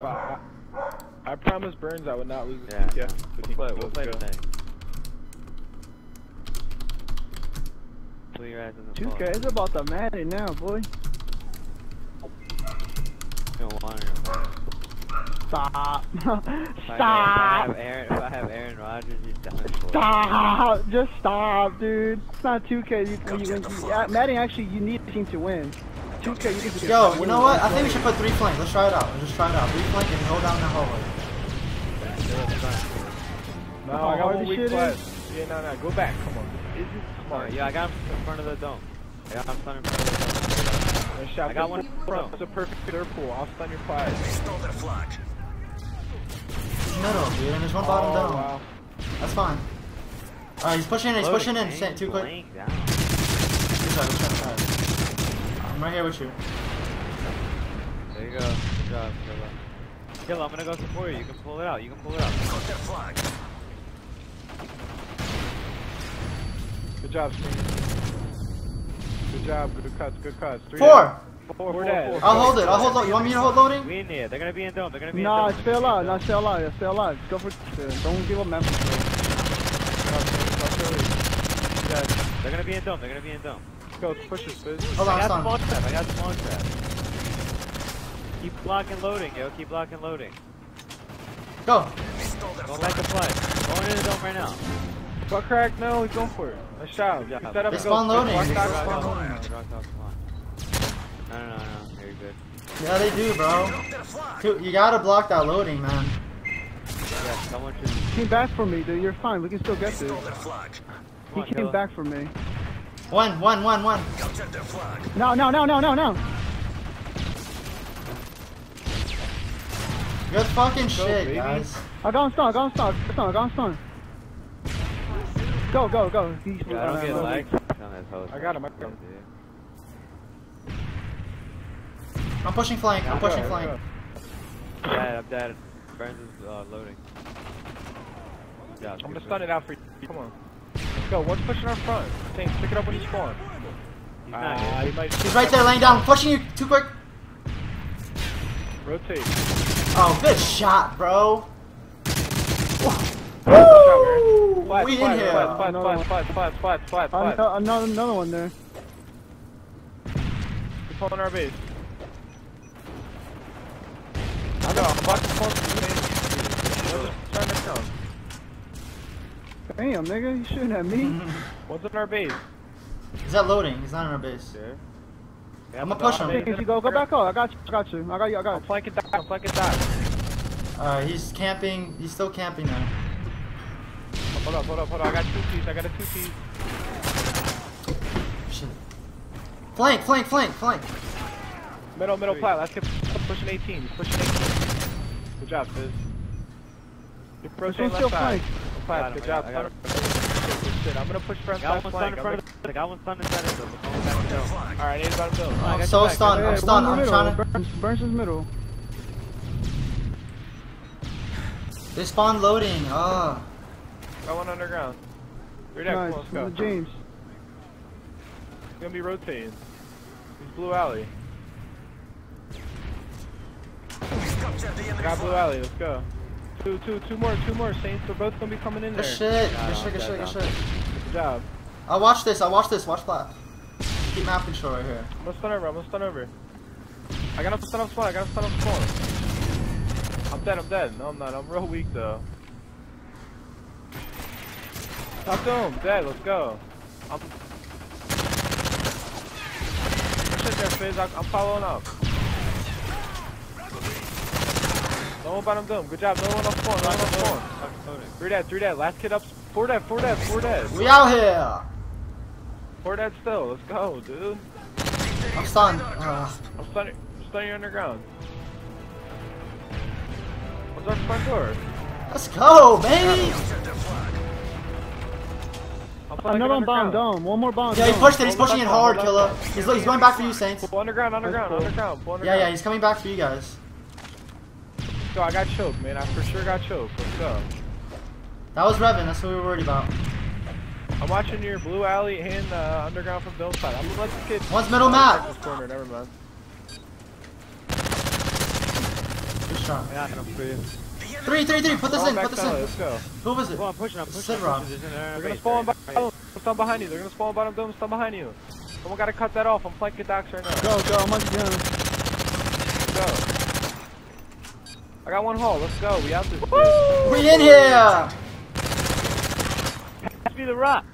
But I, I promise Burns I would not lose this Yeah, TK. no. With We'll play, you. we'll play go. today. Pull your ass in the 2K, it's about the Madden now, boy. You don't want it. Stop. If I- If I Stop. have Aaron, if I have Aaron Rodgers, he's done it for. Stop. Just stop, dude. It's not 2K. You, you, you, yeah, Madden, actually, you need a team to win. 2K, you can just Yo, you know what? I think we should put three flank. Let's try it out. Let's just try it out. Three flank and go down the hallway. No, oh, I got hard one weak shit. Yeah, no, no, go back. Come on. Is it smart? Alright, yeah, I got him in front of the dome. Yeah, I got him in front of the dome. Nice shot. I got one it front. It's a perfect third pool. I'll stun your flash. Middle, dude, and there's one bottom oh, down. wow. That's fine. Alright, he's pushing in, he's pushing in. Loading, too quick. down. Good try, good try, good try. I'm right here with you. There you go. Good job, Killa. Killa, I'm gonna go support you. You can pull it out. You can pull it out. Good job, Steve. Good job. Good cuts. Good cuts. Three Four! down. Four, four, dead. four, I'll hold it, I'll hold it. You want me to hold loading? We in here. They're gonna be in dome. They're gonna be Nah, in dome. stay alive. Nah, stay alive. Stay alive. Go for it. Don't give up Memphis. They're gonna be in dome. They're gonna be in dome. Let's go. Push this, Fizz. Hold oh, I got spawn trap. I got spawn trap. Keep blocking loading, yo. Keep blocking loading. Go. Don't let the play. Going in the dome right now. Butt crack. No, he's going for it. Nice job. Good job. Set up They and spawn loading. Watch They that spawn spawn loading. loading. Rock. No, no, no, no. You're good. Yeah, they do, bro. Dude, You gotta block that loading, man. Yeah, someone should. Came back for me, dude. You're fine. We can still get this. He came back for me. One, one, one, one. No, no, no, no, no, no. Good fucking shit, baby. guys. I got him stunned. I got him stunned. I got him stunned. I got him stunned. Go, go, go. He's Yeah, I don't get likes on this host. I got him, I got him. I'm pushing flank. I'm pushing go, flank. go. Dead, I'm dead. Burns is uh, loading. Good job, I'm gonna stun it out for you. Come on. Let's go. One's pushing our front. Saints, pick it up when you spawn. He's not Ah, he might He's right there laying down. Pushing you too quick. rotate. Oh, good shot, bro. Woo! Flat, We in here. Flat, flat, No. flat, flat, flat, flat, flat, flat. Another, another, another one there. Keep pulling our base. I know, I'm about to pull some base. We're just trying to come. Damn, nigga. You shooting at me? What's in our base? Is that loading? He's not in our base. Yeah. I'm gonna push him. Hey, you go, go back up. I got you. I got you. I got you. I got I'm you. flanking down, I'm flanking down. Alright, he's camping. He's still camping there. Hold up, hold up, hold up. I got two piece, I got a two piece. Shit. Flank, flank, flank, flank. Middle, middle Three. plat. Let's get pushing 18. He's pushing 18. Good job, Fizz. You're This rotating one's still left side. flank. Plat, Got him, good job. Him, I'm gonna push front got one stun flank. in front of the. Got one stun inside of the. We're going back to dome. Alright, Nate's about to build. I I'm so stunned. I'm stunned. I'm trying to. Burns, Burns is middle. They spawn loading. Ah. Got one underground. Three deck, Nice. come on, let's go. James. He's gonna be rotating. He's blue alley. Got blue alley, let's go. Two, two, two more, two more. Saints, they're both gonna be coming in Good there. shit. Got Good him, shit. Good shit. Good shit. Good job. I'll watch this. I'll watch this. Watch flat. Keep map control right here. I'm gonna stun over, I'm gonna stun over. I gotta stun up spawn, I got him stun up spawn. I'm dead, I'm dead. No, I'm not. I'm real weak though. Top dome, dead, let's go. I'm. Push it there, Fizz. I'm I'm following up. No one bottom dome. Good job. No one up spawn. No one up spawn. Loading. Three dead, three dead. Last kid up. Four dead, four dead, four dead. We out here. Four dead still. Let's go, dude. I'm stunned. Uh, I'm stunning, I'm stunning you underground. What's our front door? let's go, baby. I'm flanking Another bomb underground. dome. One more bomb Yeah, he pushed it. He's pushing it hard, killer. He's, he's going back for you, Saints. Pull underground, underground, That's cool. underground, Yeah, yeah, he's coming back for you guys. Let's go, I got choked, man. I for sure got choked. Let's go. That was Revan. That's what we were worried about. I'm watching your blue alley and uh, underground from Dome side. I'm gonna let this kid. One's middle map. This corner, never mind. Good shot. Yeah, I'm for you. Three, three, three. Put this in. Put this in. Let's go. Who was it? Well, I'm pushing, I'm pushing, Sit I'm rock. pushing. There's an They're gonna spawn right by here. Stun behind you. They're gonna spawn bottom dome. Stun behind you. Someone gotta cut that off. I'm flanking docks right now. Go, go, I'm on the gun. Go. I got one hole. Let's go. We out this. bitch. We in here. Pass me the rock.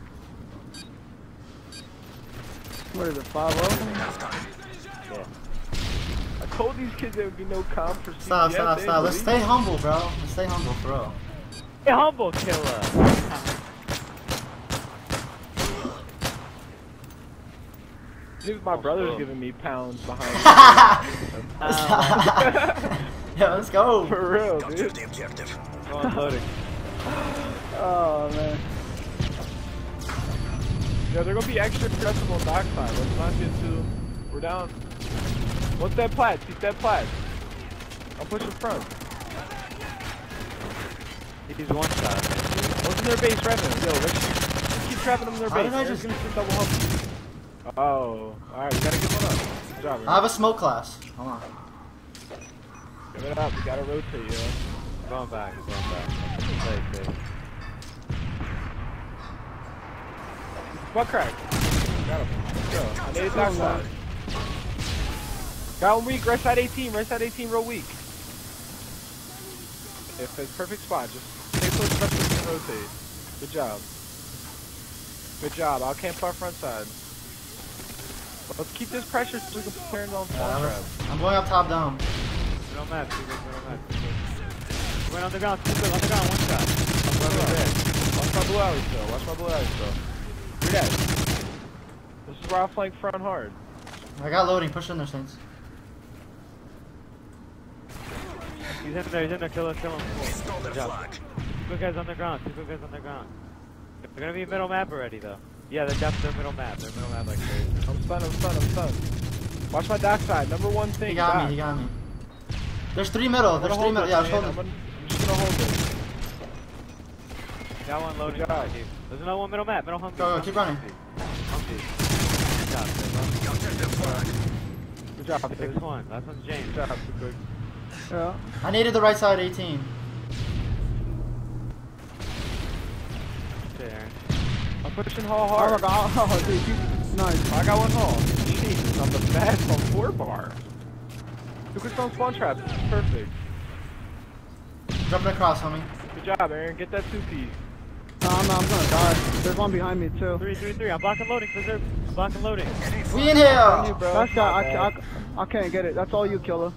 What is it, 5 I told these kids there would be no comp for CPS. Stop, stop, They stop. Let's stay humble, bro. Let's stay humble, bro. real. Hey, humble killer. Dude, my brother's giving me pounds behind me. yeah, let's go. For real, dude. Go on, loading. Oh, man. Yeah, they're gonna be extra aggressive on backside. Let's not get too. We're down. What's that plat? Keep that plat. I'll push in front. He's one shot. What's in their base, Revan? Yo, let's, let's keep trapping them in their How base. did I Aaron's just- gonna shoot double help. Oh, alright, we gotta get one up. Good job, I have a smoke class. Hold on. Give it up. We gotta rotate, yo. Going back, going back. Safe, safe. Butt crack. Got him. Let's go. I need a dock side. Got one weak. Right side 18. Right side 18. Real weak. If it's perfect spot, just stay close to the and rotate. Good job. Good job. I'll camp our front side. Let's keep this pressure so we can turn on Yeah, spawn I'm- trap. I'm going up top down. Middle map, two good, middle map, two on Went underground, two good, underground, one shot. Watch my blue alley. Watch my blue alley still. Watch my blue alley still. You're dead. This is where I'll flank front hard. I got loading. Push in there, Saints. He's in there, he's in there, kill him, kill him. Good job. Two good guys underground, two good guys underground. They're gonna be middle map already though. Yeah, they're definitely their middle map, they're middle map like crazy. I'm stunned. I'm stunned. I'm stunned. Watch my dock side. Number one thing. He got dock. me. He got me. There's three middle. I'm There's three middle. Yeah, I was man. holding. I'm, gonna, just gonna hold it. Got one loading Good job. behind. There's another one middle map, middle Humvee. Go, go, keep running. Humvee. Good job, Good job. Six Six one. Last one's James. Good job. Too quick. Yeah. I needed the right side 18. Shit, Aaron. I'm pushing hall Oh, my hard. God. Oh, dude, you, nice. I got one hall. Jesus, I'm the best on four bar. Look what's on spawn trap. This is perfect. Jumping across, homie. Good job, Aaron. Get that two piece. No, I'm, I'm gonna die. There's one behind me, too. Three, three, three. I'm blocking loading, preserve. I'm blocking loading. We in You, here. bro. That's that. My I, bad. I, I can't get it. That's all you, killer.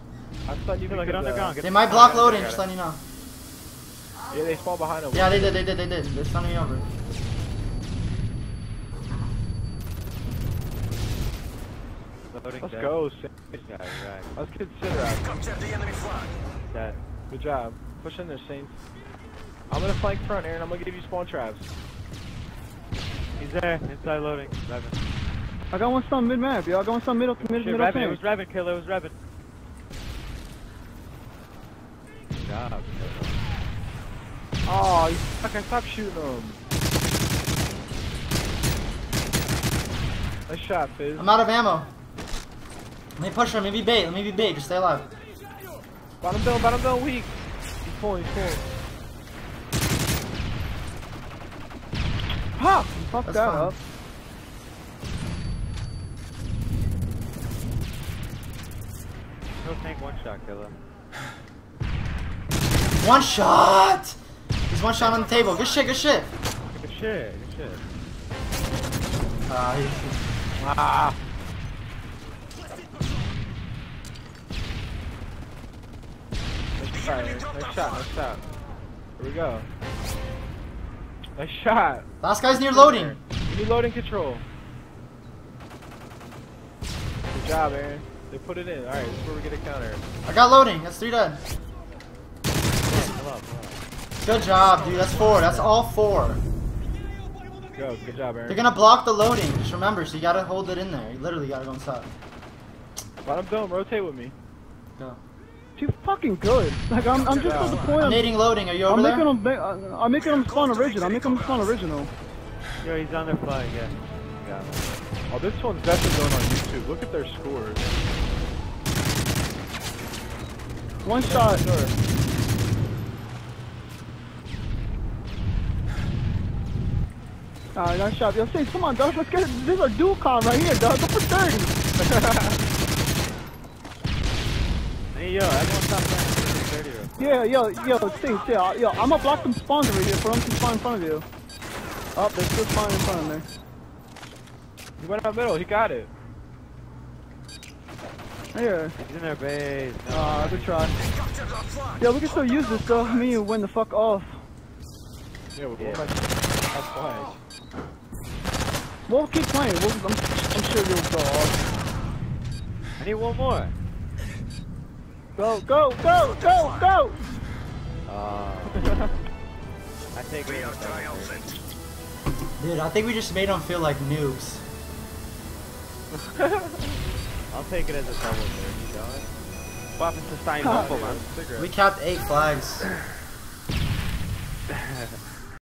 I stunned you Get because, uh, underground. Get They might block loading. Just letting you know. Yeah, they spawn behind him. Yeah, they did. They did. They did. They're stunning me over. Loading Let's dead. go. Sam. Good guy, right. Let's consider that. Dead. Good job. Push in there, Saints. I'm gonna flank front, Aaron. I'm gonna give you spawn traps. He's there, inside loading. Revan. I got one stun mid map, yo. I got one stun middle, mid, Shit, middle Revan, it tank. was Revan, killer, it was Revan. Good job. Oh, you fuck! I stopped shooting him. Nice shot, Fizz. I'm out of ammo. Let me push him. Let me be bait. Let me be bait. Just stay alive. Bottom down, bottom down, weak. He's pulling, he's pulling. Pop! Fuck That's that fine. up. No tank one shot, killer. One shot. There's one shot on the table. Good shit. Good shit. Good shit, good shit. Ah, he- Ah! Nice try, Nice shot, nice shot. Here we go. Nice shot. Last guy's near loading. Give loading control. Good job, Aaron. They put it in. Alright, this is where we get a counter. I got loading. That's three dead. Pull up, pull up. Good job, dude. That's four. That's all four. Go, good job, Aaron. They're gonna block the loading. Just remember, so you gotta hold it in there. You literally gotta go inside. Bottom dome, rotate with me. Go. Too fucking good. Like, I'm, I'm just at the point I'm of... nading loading. Are you over I'm there? making them, uh, I'm making them spawn original. I'm making them spawn original. Yo, he's on their flag, yeah. Got him. Oh, this one's definitely going on YouTube. Look at their scores. One shot. Sure. Alright, nice shot. Yo, say, come on, dog. Let's get it. This is a dual con right here, dog. Go for 30. Hey, yo, everyone stop playing 30 real quick. Yeah, yo, yo, see, see, uh, yo, I'm gonna block them spawns over here for them to spawn in front of you. Oh, they're still spawning in front of me. He went up middle. He got it. Here. He's in their base. No. Ah, good try. Yo, we can still use this though. Me, you win the fuck off. Yeah, we're Yeah. going back to that's flags. We'll keep playing. We'll, I'm, I'm sure you'll go off. I need one more. Go, go, go, go, go! Uh, I take it. as a double Dude, I think we just made them feel like noobs. I'll take it as a double you know it? What happened to humble, man? We capped eight flags.